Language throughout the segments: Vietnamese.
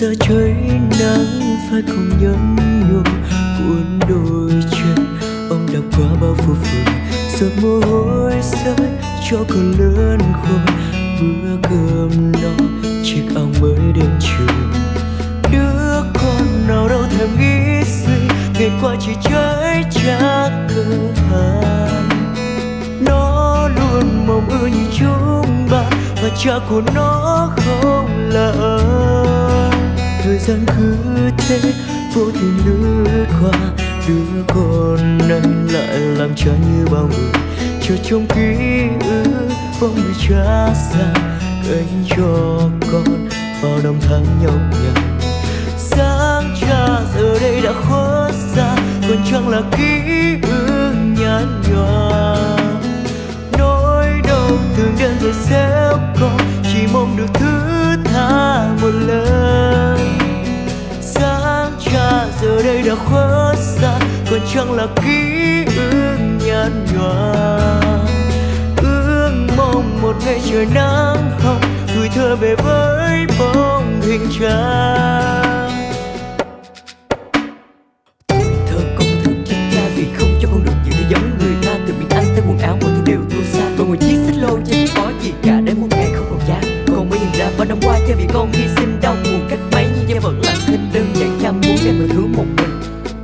giờ trời nắng, phải cùng nhẫn nhục cuốn đôi chân. Ông đạp qua bao phố phường giọt mồ hôi rơi cho con lớn khôn. Bữa cơm no, chiếc áo mới đến trường. Đứa con nào đâu thèm nghĩ suy ngày qua chỉ trái cha cơ hàn. Nó luôn mong ước như chúng bạn, và cha của nó không là thời gian cứ thế vô tình lướt qua, đứa con anh lại làm cha như bao người. Chờ trong ký ức, bóng người cha xa anh cho con vào năm tháng nhọc nhằn sáng cha giờ đây đã khuất xa, còn chẳng là ký ức nhạt nhòa. Nỗi đau từng đêm rồi sẽ con, chỉ mong được thứ tha một lần. Đã khuất xa còn chẳng là ký ức nhạt nhòa ước mong một ngày trời nắng hồng, tuổi thơ về với bóng hình cha thơ con thương chết cha vì không cho con được những thứ giống người ta. Từ miền Anh tới quần áo, mọi thứ đều thua xa còn một chiếc xích lô trên có gì cả để một ngày không còn giá. Con mới nhìn ra bao năm qua cha vì con hy sinh đau buồn cách mấy. Nhưng cha vẫn lặng thinh đơn giản cha muốn đem mọi thứ một mình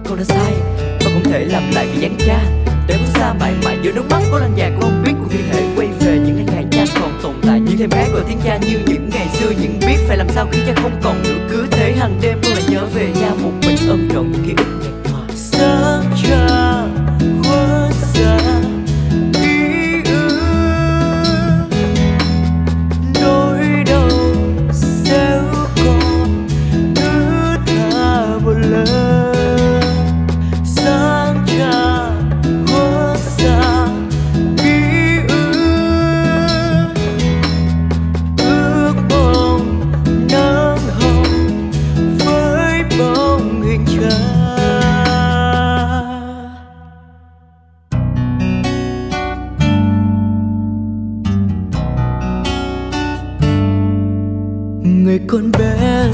con đã sai. Và không thể làm lại vì dáng cha để bước xa mãi mãi giữa nước mắt có lăn dài con không biết cuộc thi thể quay về những ngày cha còn tồn tại những thêm hát gọi tiếng cha như những ngày xưa. Những biết phải làm sao khi cha không còn nữa. Cứ thế hàng đêm tôi lại nhớ về cha một mình ôm trọn những ký ức nhạt nhòa sớm cha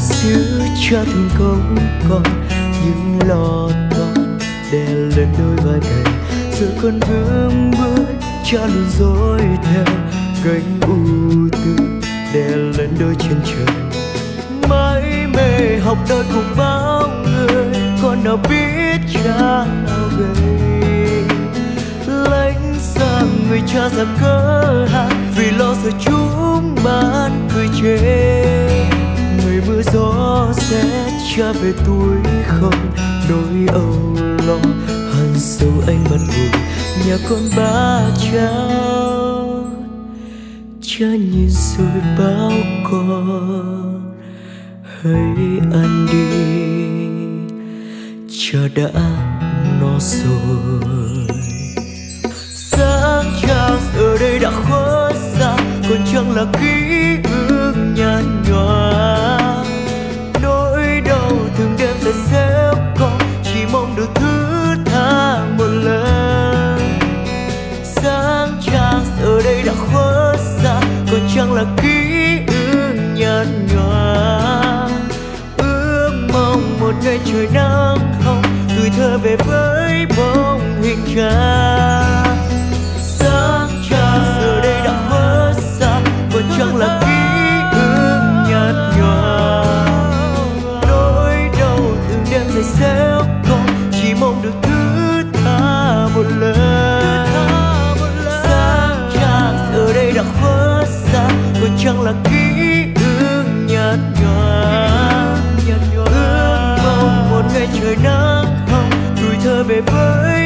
xứ xíu cha không còn những lo toan đè lên đôi vai gầy giờ con vững bước cha luôn dõi theo gánh u tư đè lên đôi chân trời. Mãi mê học đôi cùng bao người, con nào biết cha nào gầy lánh xa người cha già cỡ hạn vì lo sợ chúng bạn cười chê sẽ cha về tuổi không? Nỗi âu lo hằn sâu anh mặt buồn nhà con ba cháu. Cha nhìn rồi bao con hãy ăn đi. Cha đã no rồi. Sáng cha giờ đây đã khuất xa, còn chẳng là khi. ngày trời nắng hồng tuổi thơ về với bóng hình trai trở về với